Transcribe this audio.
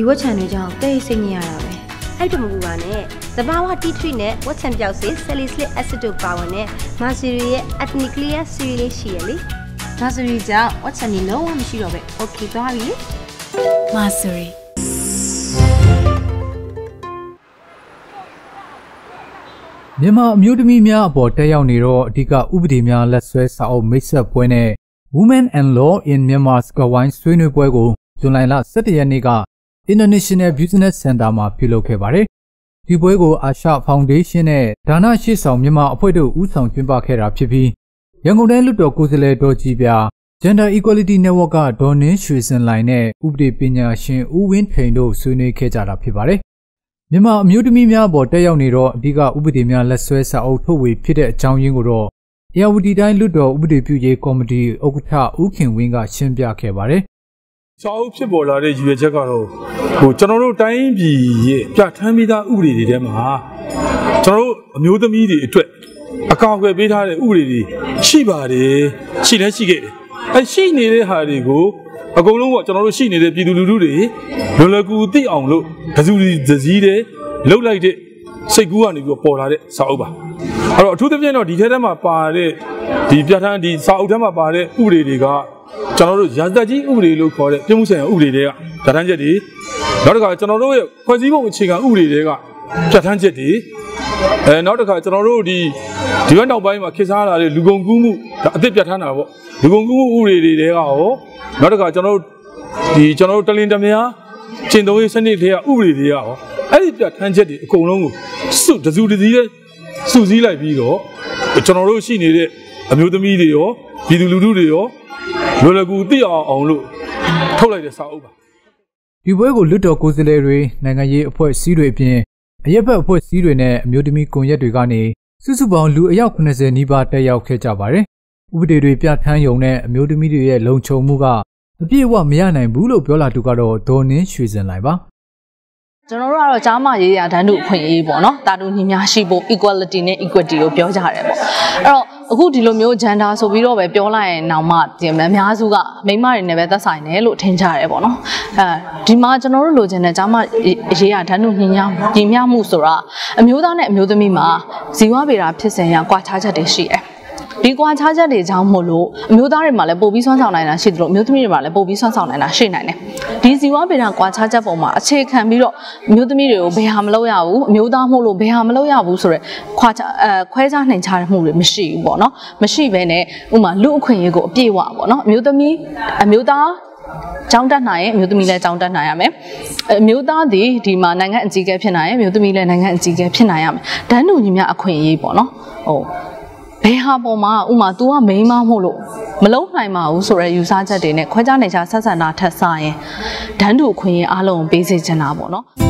ဒီဝက်ချန်တွေကြောင့်တိတ်စိတ်ညစ်ရတာပဲအဲ့တမကူပါနဲ့သဘာဝ tea tree နဲ့ဝက်ချံပြောက်စေ salicylic acid တို့ပါဝင်တဲ့ Mercury ရဲ့ ethnic clear series လေးရှိရလေဒါဆိုရင်ကြောင့်ဝက်ချန်တွေလုံးဝမရှိတော့ပဲ okay သွားပြီလေ Masuri မြန်မာအမျိုးသမီးများအပေါ်တက်ရောက်နေတော့အဓိကဥပဒေများလက်ဆွဲစာအုပ်မိတ်ဆက်ပွဲနဲ့ Women and Law in Myanmar စကဝိုင်းဆွေးနွေးပွဲကိုဇွန်လလ17ရက်နေ့က International Business Center မှာပြုလုပ်ခဲ့ပါတယ်။ဒီပွဲကိုအာရှဖောင်ဒေးရှင်းနဲ့ဒါနရှိဆောင်မြန်မာအဖွဲ့တို့ဦးဆောင်ကျင်းပခဲ့တာဖြစ်ပြီးရန်ကုန်တိုင်းလွှတ်တော်ကိုယ်စားလှယ်တော်ကြီးပြ Gender Equality Network ကဒေါ်နင်းရွှေစင်လိုင်နဲ့ဥပဒေပညာရှင်ဦးဝင်းထိန်တို့ဆွေးနွေးခဲ့ကြတာဖြစ်ပါတယ်။မြန်မာအမျိုးသမီးများပေါ်တက်ရောက်နေတော့အဓိကဥပဒေများလက်ဆွဲစာအုပ်ထုတ်ဝေဖြစ်တဲ့အကြောင်းရင်းကိုတော့အေယာဝတီတိုင်းလွတ်တော်ဥပဒေပြုရေးကော်မတီဥက္ကဋ္ဌဦးခင်ဝင်းကရှင်းပြခဲ့ပါတယ် စာအုပ်ဖြစ်ပေါ်လာတဲ့ရည်ရွယ်ချက်ကတော့ဟိုကျွန်တော်တို့တိုင်းပြည်ရဲ့ပြဋ္ဌာန်းပြီးသားဥပဒေတွေထဲမှာကျွန်တော်တို့အမျိုးသမီးတွေအတွက်အကောင့်အွယ်ပေးထားတဲ့ဥပဒေတွေရှိပါတယ်ရှိလည်းရှိခဲ့တယ်အဲရှိနေတဲ့ဟာတွေကိုအကုန်လုံးကကျွန်တော်တို့ရှိနေတဲ့ပြည်သူလူထုတွေလွယ်လွယ်ကူကူသိအောင်လို့ဒဇူဒီဒဇီးတွေလှုပ်လိုက်တဲ့စိတ်ကူးကနေပြီးတော့ပေါ်လာတဲ့စာအုပ်ပါအဲ့တော့အထူးသဖြင့်တော့ဒီထဲထဲမှာပါတဲ့ဒီပြဋ္ဌာန်းဒီစာအုပ်ထဲမှာပါတဲ့ဥပဒေတွေက ကျွန်တော်တို့ရာဇသက်ကြီးဥပဒေလို့ခေါ်တဲ့ပြည်မှုဆိုင်ရာဥပဒေတွေကပြဋ္ဌာန်းချက်တွေနောက်တစ်ခါကျွန်တော်တို့ရဲ့ဖွဲ့စည်းပုံအခြေခံဥပဒေတွေကပြဋ္ဌာန်းချက်တွေအဲနောက်တစ်ခါကျွန်တော်တို့ဒီဒီဘက်နောက်ပိုင်းမှာခေတ်စားလာတဲ့လူကုန်ကူးမှုဒါအသစ်ပြဋ္ဌာန်းတာပေါ့လူကုန်ကူးမှုဥပဒေတွေတွေကရောနောက်တစ်ခါကျွန်တော်တို့ဒီကျွန်တော်တို့တလင်တမယားကျင့်သုံးရေးစနစ်တွေကဥပဒေတွေကရောအဲ့ဒီပြဋ္ဌာန်းချက်တွေအကုန်လုံးကိုစုတစုတစည်းနဲ့စုစည်းလိုက်ပြီးတော့ကျွန်တော်တို့ရှိနေတဲ့အမျိုးသမီးတွေရောပြည်သူလူထုတွေရော လွယ်လွယ်ကူကူသိအောင်အောင်လို့ထုတ်လိုက်တဲ့စာအုပ်ပါဒီပွဲကိုလွတ်တော်ကိုယ်စားလှယ်တွေနိုင်ငံရေးအဖွဲ့အစည်းတွေအပြင်အရက်ဘက်အဖွဲ့အစည်းတွေနဲ့အမျိုးသမီးကွန်ရက်တွေကနေစုစုပေါင်းလူအယောက်80နီးပါးတက်ရောက်ခဲ့ကြပါတယ်။ဥပဒေတွေပြဋ္ဌာန်းယုံနဲ့အမျိုးသမီးတွေရဲ့လုံခြုံမှုကအပြည့်အဝမရနိုင်ဘူးလို့ပြောလာသူကတော့ဒေါ်နင်းရွှေစင်လိုက်ပါ။ကျွန်တော်တို့ကတော့ကြားမရေးရဒန်းတို့အခွင့်အရေးပေါ့နော်တာတူညီများရှိဖို့ equality နဲ့ equity ကိုပြောကြရတယ်ပေါ့အဲ့တော့ အခုဒီလိုမျိုး gender ဆိုပြီးတော့ပဲပြောလိုက်ရင်နောက်မှဒီအများစုကမိန်းမတွေနဲ့ပဲသက်ဆိုင်တယ်လို့ထင်ကြတယ်ပေါ့နော်အဲဒီမှာကျွန်တော်တို့လိုချင်တဲ့ကြားမရေးရဒန်းတို့ညီညာညီမျှမှုဆိုတာအမျိုးသားနဲ့အမျိုးသမီးမှာဇီဝဗေဒဖြစ်စဉ်ရကွာခြားချက်တွေရှိတယ် ဒီကွာခြားချက်တွေကြောင့်မို့လို့အမျိုးသားတွေမှာလည်းပို့ပြီးဆွမ်းဆောင်နိုင်တာရှိသလိုအမျိုးသမီးတွေမှာလည်းပို့ပြီးဆွမ်းဆောင်နိုင်တာရှိနိုင်တယ်။ဒီဇီဝဗေဒကွာခြားချက်ပုံမှာအခြေခံပြီးတော့အမျိုးသမီးတွေကိုဘယ်ဟာမလုပ်ရဘူးအမျိုးသားမို့လို့ဘယ်ဟာမလုပ်ရဘူးဆိုတော့ခွာအဲခွဲခြားနိုင်ခြားမှုတွေမရှိဘူးပေါ့နော်။မရှိဘဲနဲ့ဥမာလူအခွင့်အရေးကိုအပြည့်ဝပေါ့နော်။အမျိုးသမီးအမျိုးသားကျောင်းတက်နိုင်ရင်အမျိုးသမီးလည်းကျောင်းတက်နိုင်ရမယ်အမျိုးသားဒီဒီမှာနိုင်ငံအကြီးအကဲဖြစ်နိုင်ရင်အမျိုးသမီးလည်းနိုင်ငံအကြီးအကဲဖြစ်နိုင်ရမယ်ဒန်းတူညီမျှအခွင့်အရေးပေါ့နော်ဟို ဘယ်ဟာပေါ်မှာဥမာ तू ကမိန်းမမို့လို့မလုံးနိုင်ပါဘူးဆိုရဲယူဆချက်တွေနဲ့ခွဲခြားနေချာဆက်ဆံတာထက်စားရင်ဒန်းတူအခွင့်အရေးအားလုံးပေးစေချင်တာပေါ့နော်